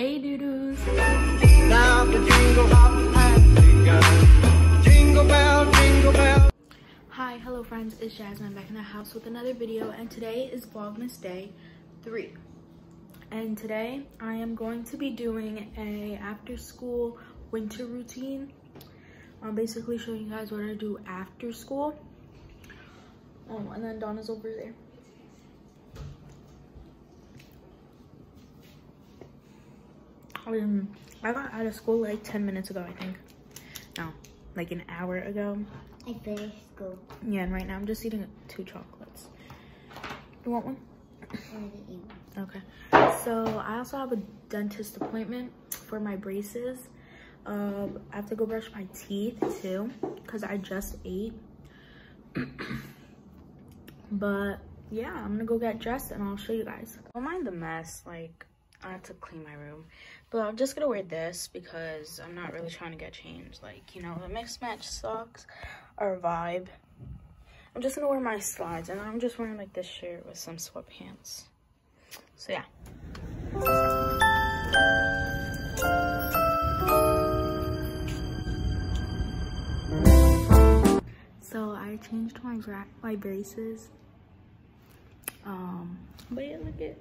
Hey doo-doos. Now the jingle hop has begun. Jingle bell, jingle bell. Hi, hello friends, it's Jasmine back in the house with another video and today is Vlogmas Day 3. And today I am going to be doing a after school winter routine. I'm basically showing you guys what I do after school. Oh, and then Donna's over there. Um, I got out of school like 10 minutes ago, I think. No, like an hour ago. I finished school. Yeah, and right now I'm just eating two chocolates. You want one? Okay. So I also have a dentist appointment for my braces. Um, I have to go brush my teeth too because I just ate. but yeah, I'm gonna go get dressed and I'll show you guys. Don't mind the mess, like I have to clean my room. But I'm just gonna wear this because I'm not really trying to get changed. Like, you know, the mixed match socks are a vibe. I'm just gonna wear my slides and I'm just wearing like this shirt with some sweatpants. So yeah. So I changed my my braces. Um, but yeah, look at.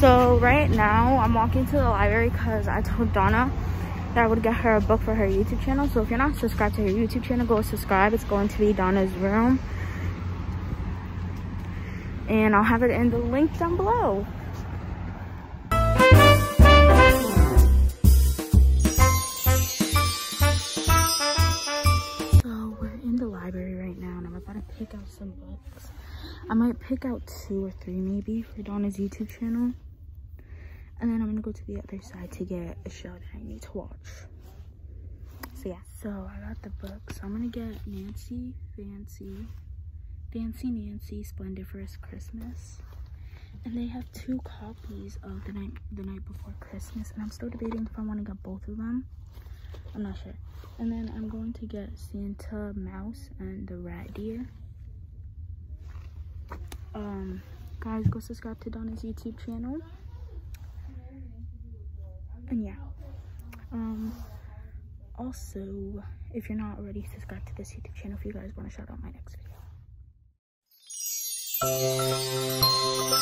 So right now I'm walking to the library because I told Donna that I would get her a book for her YouTube channel. So if you're not subscribed to her YouTube channel, go subscribe. It's going to be Donna's room. And I'll have it in the link down below. So we're in the library right now and I'm about to pick out some books. I might pick out two or three maybe for Donna's YouTube channel. And then I'm gonna go to the other side to get a show that I need to watch. So yeah, so I got the book. So I'm gonna get Nancy Fancy, Fancy Nancy Splendiferous Christmas. And they have two copies of the night the night before Christmas. And I'm still debating if I want to get both of them. I'm not sure. And then I'm going to get Santa Mouse and the Ratdeer. Um, guys, go subscribe to Donna's YouTube channel. And yeah. Um, also, if you're not already subscribed to this YouTube channel, if you guys want to shout out my next video.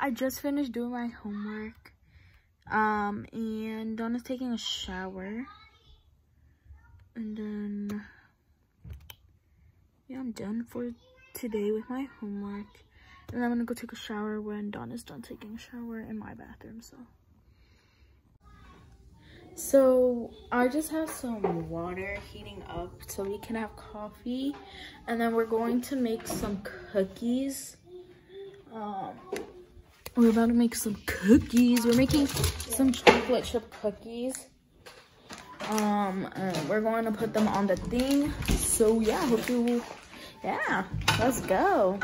I just finished doing my homework. Um, and Donna's taking a shower. And then, yeah, I'm done for today with my homework. And I'm gonna go take a shower when Donna's done taking a shower in my bathroom, so. So I just have some water heating up so we can have coffee. And then we're going to make some cookies. Um, we're about to make some cookies. We're making some chocolate chip cookies. Um, and we're going to put them on the thing. So yeah, hope you, yeah, let's go.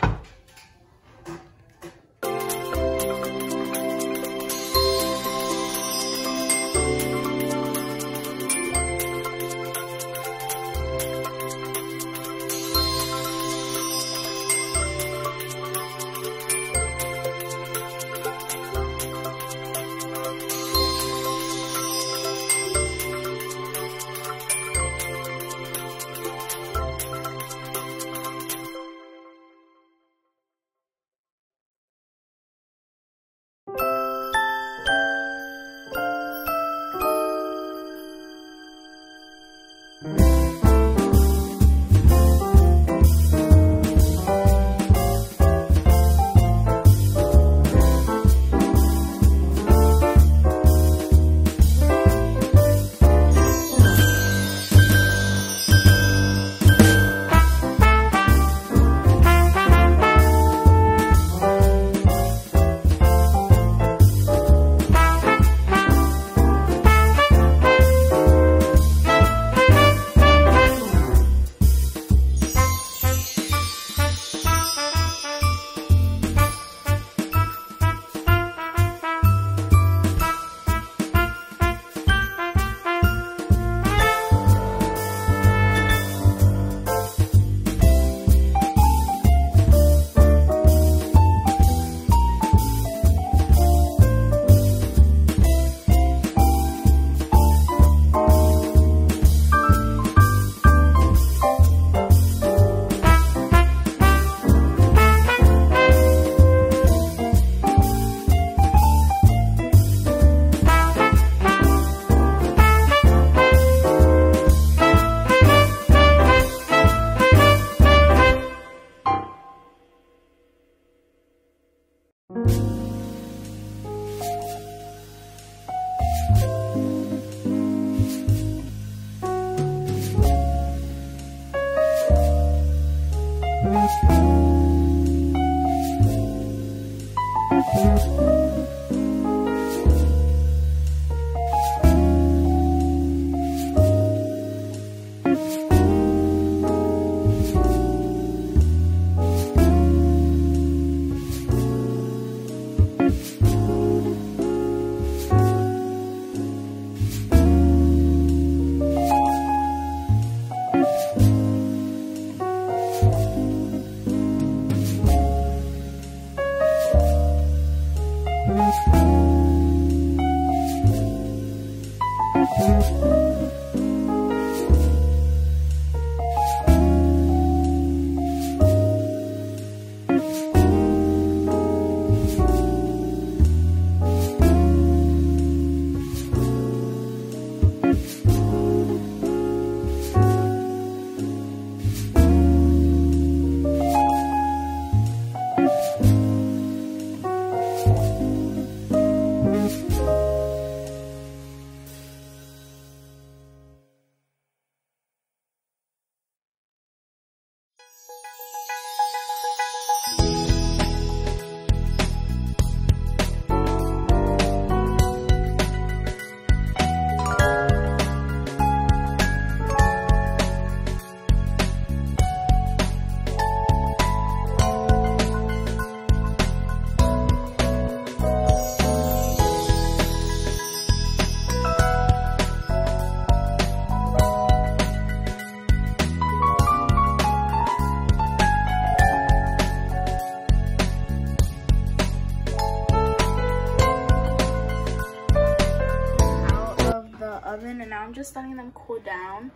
I'm just letting them cool down.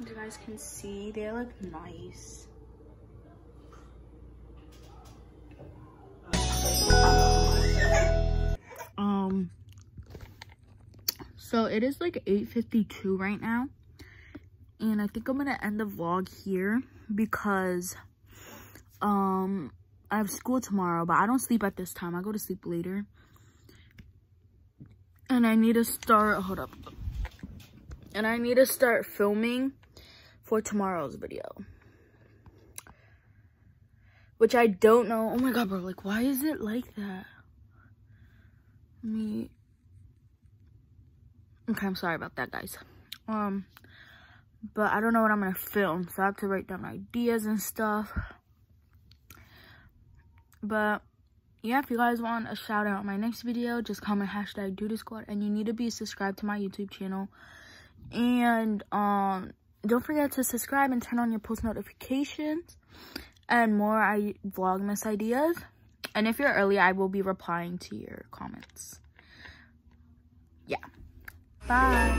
As you guys can see, they look nice. Um, so it is like 8.52 right now. And I think I'm going to end the vlog here because um I have school tomorrow, but I don't sleep at this time. I go to sleep later. And I need to start, hold up. And I need to start filming for tomorrow's video. Which I don't know. Oh my god, bro. Like, why is it like that? Me. Okay, I'm sorry about that, guys. Um, but I don't know what I'm gonna film, so I have to write down ideas and stuff. But yeah, if you guys want a shout out in my next video, just comment hashtag Duty Squad, and you need to be subscribed to my YouTube channel. And um, don't forget to subscribe and turn on your post notifications and more I vlogmas ideas. And if you're early, I will be replying to your comments. Yeah. Bye.